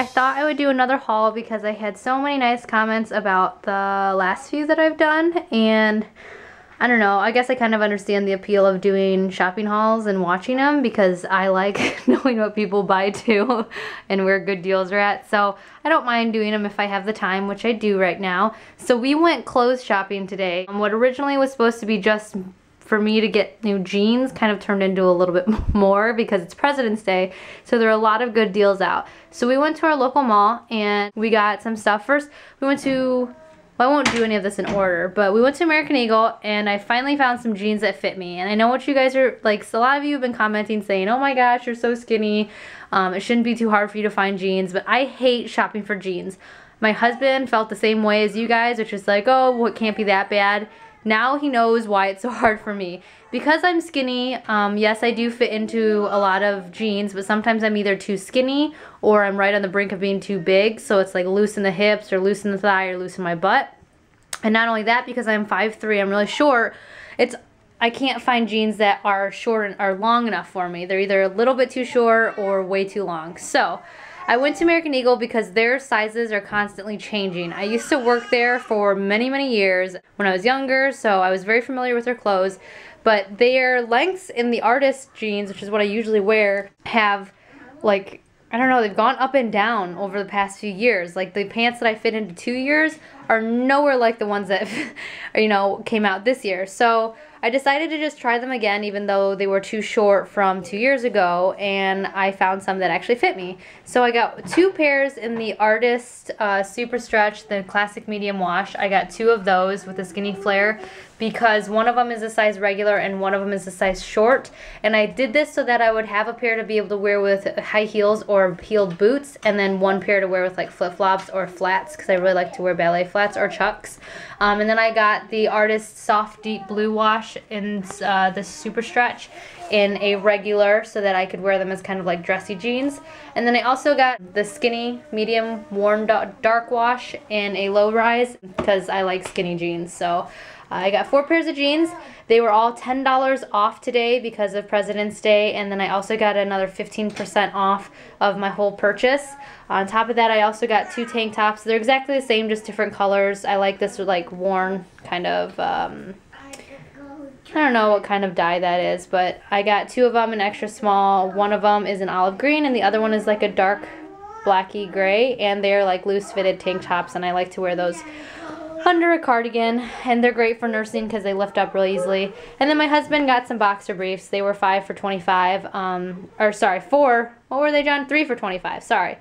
I thought I would do another haul because I had so many nice comments about the last few that I've done and I don't know, I guess I kind of understand the appeal of doing shopping hauls and watching them because I like knowing what people buy too and where good deals are at. So I don't mind doing them if I have the time, which I do right now. So we went clothes shopping today. Um, what originally was supposed to be just for me to get new jeans kind of turned into a little bit more because it's President's Day. So there are a lot of good deals out. So we went to our local mall and we got some stuff. First, we went to well, I won't do any of this in order, but we went to American Eagle and I finally found some jeans that fit me. And I know what you guys are, like, a lot of you have been commenting saying, oh my gosh, you're so skinny. Um, it shouldn't be too hard for you to find jeans, but I hate shopping for jeans. My husband felt the same way as you guys, which is like, oh, well, it can't be that bad. Now he knows why it's so hard for me. Because I'm skinny, um, yes, I do fit into a lot of jeans, but sometimes I'm either too skinny or I'm right on the brink of being too big. So it's like loose in the hips or loose in the thigh or loose in my butt. And not only that, because I'm 5'3", I'm really short, it's I can't find jeans that are short and are long enough for me. They're either a little bit too short or way too long. So I went to American Eagle because their sizes are constantly changing. I used to work there for many, many years when I was younger, so I was very familiar with their clothes but their lengths in the artist jeans, which is what I usually wear, have like I don't know, they've gone up and down over the past few years. Like the pants that I fit into two years are nowhere like the ones that, you know, came out this year. So I decided to just try them again, even though they were too short from two years ago, and I found some that actually fit me. So I got two pairs in the Artist uh, Super Stretch, the classic medium wash. I got two of those with a skinny flare because one of them is a size regular and one of them is a size short. And I did this so that I would have a pair to be able to wear with high heels or heeled boots, and then one pair to wear with like flip-flops or flats because I really like to wear ballet flats or chucks. Um, and then I got the Artist Soft Deep Blue Wash in uh, the Super Stretch in a regular so that I could wear them as kind of like dressy jeans. And then I also got the skinny medium warm dark wash in a low rise because I like skinny jeans. So I got four pairs of jeans. They were all $10 off today because of President's Day. And then I also got another 15% off of my whole purchase. On top of that, I also got two tank tops. They're exactly the same, just different colors. I like this like worn kind of, um, I don't know what kind of dye that is, but I got two of them in extra small. One of them is an olive green and the other one is like a dark blacky gray. And they're like loose fitted tank tops and I like to wear those under a cardigan and they're great for nursing because they lift up really easily and then my husband got some boxer briefs they were five for 25 um or sorry four what were they john three for 25 sorry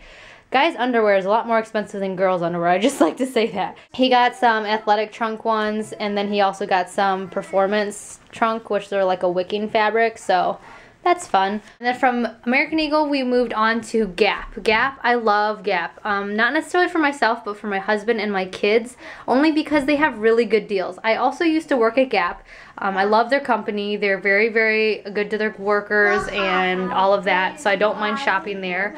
guys underwear is a lot more expensive than girls underwear i just like to say that. He got some athletic trunk ones and then he also got some performance trunk which they're like a wicking fabric so that's fun. And then from American Eagle, we moved on to Gap. Gap, I love Gap. Um, not necessarily for myself, but for my husband and my kids, only because they have really good deals. I also used to work at Gap. Um, I love their company. They're very, very good to their workers and all of that, so I don't mind shopping there.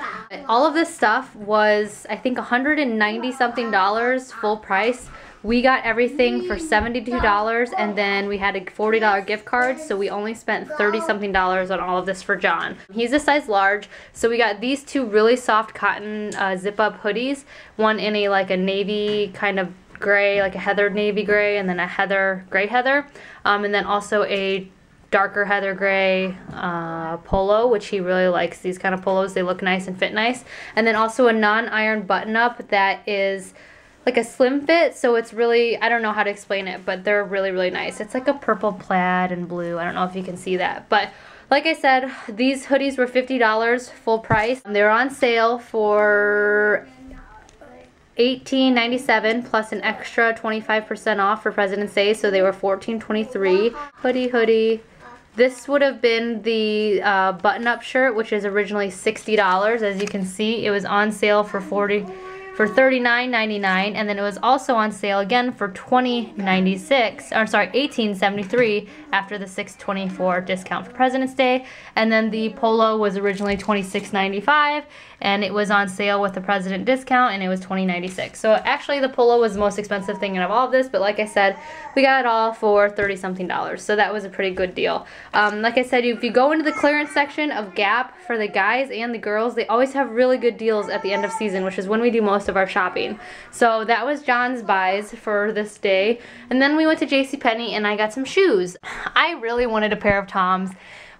All of this stuff was, I think, 190 something dollars full price we got everything for $72 and then we had a $40 gift card so we only spent 30 something dollars on all of this for John. He's a size large so we got these two really soft cotton uh, zip up hoodies. One in a like a navy kind of gray like a heather navy gray and then a heather gray heather um, and then also a darker heather gray uh, polo, which he really likes these kind of polos. They look nice and fit nice. And then also a non-iron button-up that is like a slim fit, so it's really, I don't know how to explain it, but they're really, really nice. It's like a purple plaid and blue. I don't know if you can see that, but like I said, these hoodies were $50 full price. They're on sale for $18.97 plus an extra 25% off for President's Day, so they were $14.23. Hoodie, hoodie. This would have been the uh, button-up shirt, which is originally $60. As you can see, it was on sale for 40 for for $39.99 and then it was also on sale again for $20.96 or sorry $18.73 after the 624 discount for President's Day. And then the polo was originally $26.95 and it was on sale with the president discount and it was $20.96 so actually the polo was the most expensive thing out of all of this but like I said we got it all for 30 something dollars so that was a pretty good deal. Um, like I said if you go into the clearance section of Gap for the guys and the girls they always have really good deals at the end of season which is when we do most of our shopping. So that was John's buys for this day and then we went to JCPenney and I got some shoes. I really wanted a pair of Toms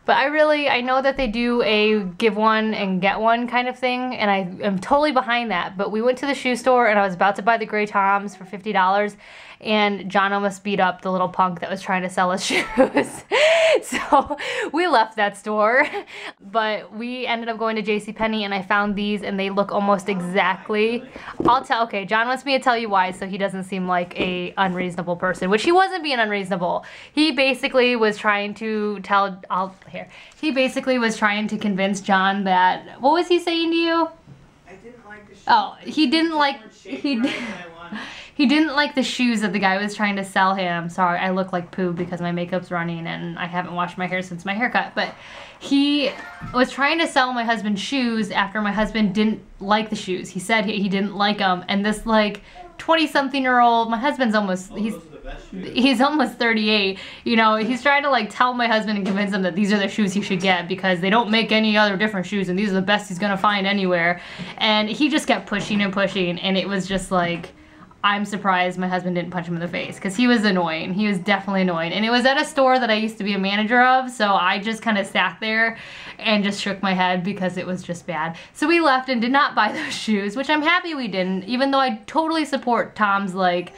but I really, I know that they do a give one and get one kind of thing, and I am totally behind that. But we went to the shoe store, and I was about to buy the gray Toms for $50, and John almost beat up the little punk that was trying to sell us shoes. so we left that store, but we ended up going to JCPenney, and I found these, and they look almost exactly. I'll tell, okay, John wants me to tell you why, so he doesn't seem like a unreasonable person, which he wasn't being unreasonable. He basically was trying to tell, I'll, here. He basically was trying to convince John that what was he saying to you? Like the oh, shoes. Oh, he didn't like he right did, when I wanted. he didn't like the shoes that the guy was trying to sell him. Sorry, I look like poo because my makeup's running and I haven't washed my hair since my haircut. But he was trying to sell my husband shoes after my husband didn't like the shoes. He said he, he didn't like them, and this like 20 something year old my husband's almost oh, he's Those are the best shoes. he's almost 38 you know he's trying to like tell my husband and convince him that these are the shoes he should get because they don't make any other different shoes and these are the best he's gonna find anywhere and he just kept pushing and pushing and it was just like i'm surprised my husband didn't punch him in the face because he was annoying. He was definitely annoying. And it was at a store that i used to be a manager of so i just kind of sat there and just shook my head because it was just bad. So we left and did not buy those shoes which i'm happy we didn't even though i totally support tom's like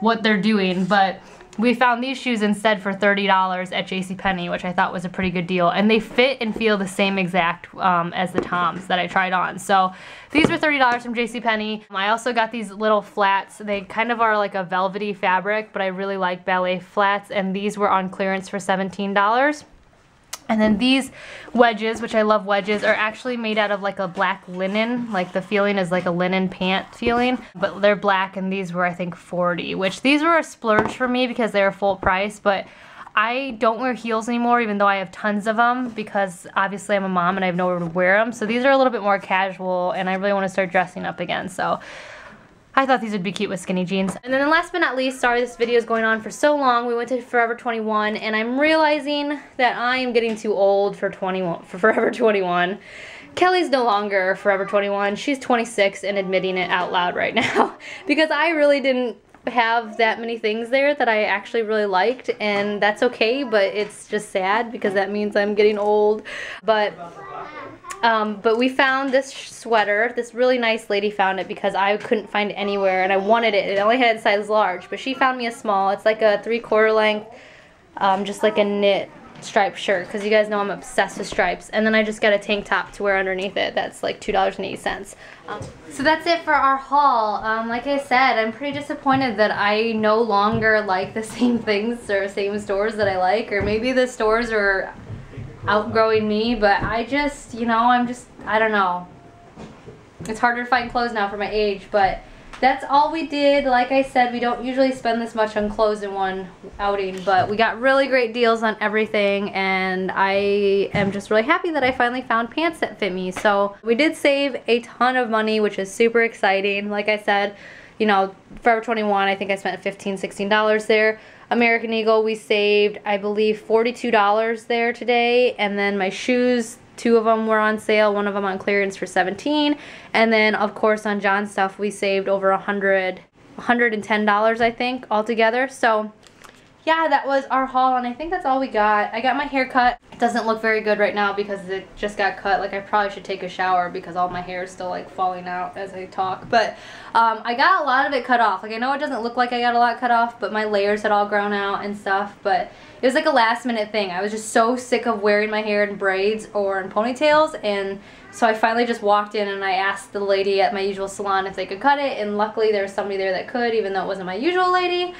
what they're doing, but we found these shoes instead for $30 at JCPenney, which I thought was a pretty good deal. And they fit and feel the same exact um, as the Toms that I tried on. So these were $30 from JCPenney. I also got these little flats. They kind of are like a velvety fabric, but I really like ballet flats. And these were on clearance for $17. And then these wedges, which I love wedges, are actually made out of like a black linen. Like the feeling is like a linen pant feeling. But they're black and these were I think 40, which these were a splurge for me because they were full price. But I don't wear heels anymore even though I have tons of them because obviously I'm a mom and I have nowhere to wear them. So these are a little bit more casual and I really want to start dressing up again. So I thought these would be cute with skinny jeans. And then last but not least, sorry this video is going on for so long, we went to Forever 21 and I'm realizing that I am getting too old for 21 for Forever 21. Kelli's no longer Forever 21. She's 26 and admitting it out loud right now because I really didn't have that many things there that I actually really liked and that's okay but it's just sad because that means I'm getting old but um, but we found this sweater. This really nice lady found it because I couldn't find it anywhere and I wanted it. It only had size large, but she found me a small. It's like a three quarter length, um, just like a knit striped shirt because you guys know I'm obsessed with stripes. And then I just got a tank top to wear underneath it. That's like $2.80. Um, so that's it for our haul. Um, like I said, I'm pretty disappointed that I no longer like the same things or same stores that I like. Or maybe the stores are outgrowing me, but I just, you know, I'm just, I don't know. It's harder to find clothes now for my age, but that's all we did. Like I said, we don't usually spend this much on clothes in one outing, but we got really great deals on everything, and I am just really happy that I finally found pants that fit me. So we did save a ton of money, which is super exciting. Like I said, you know, Forever 21, I think I spent $15, $16 there. American Eagle, we saved, I believe, $42 there today. And then my shoes, two of them were on sale, one of them on clearance for 17 And then, of course, on John's stuff, we saved over 100 $110, I think, altogether. So, yeah, that was our haul, and I think that's all we got. I got my hair cut. It doesn't look very good right now because it just got cut. Like, I probably should take a shower because all my hair is still, like, falling out as I talk. But um, I got a lot of it cut off. Like, I know it doesn't look like I got a lot cut off, but my layers had all grown out and stuff. But it was, like, a last-minute thing. I was just so sick of wearing my hair in braids or in ponytails, and so I finally just walked in and I asked the lady at my usual salon if they could cut it, and luckily there was somebody there that could, even though it wasn't my usual lady.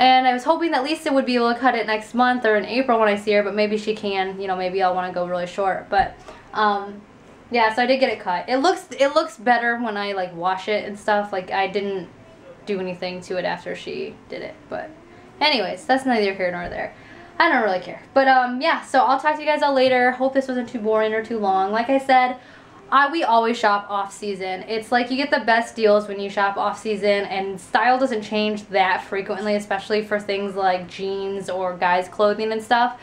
And I was hoping that Lisa would be able to cut it next month or in April when I see her, but maybe she can. You know, maybe I'll want to go really short. But, um, yeah, so I did get it cut. It looks it looks better when I like wash it and stuff. Like I didn't do anything to it after she did it. But anyways, that's neither here nor there. I don't really care. But um yeah, so I'll talk to you guys all later. Hope this wasn't too boring or too long. Like I said, I, we always shop off season. It's like you get the best deals when you shop off season and style doesn't change that frequently, especially for things like jeans or guys clothing and stuff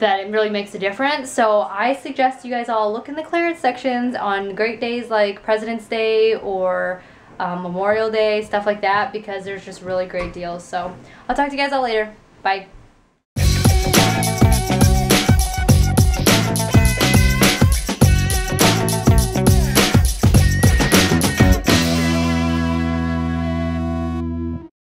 that it really makes a difference. So I suggest you guys all look in the clearance sections on great days like President's Day or um, Memorial Day, stuff like that because there's just really great deals. So I'll talk to you guys all later. Bye.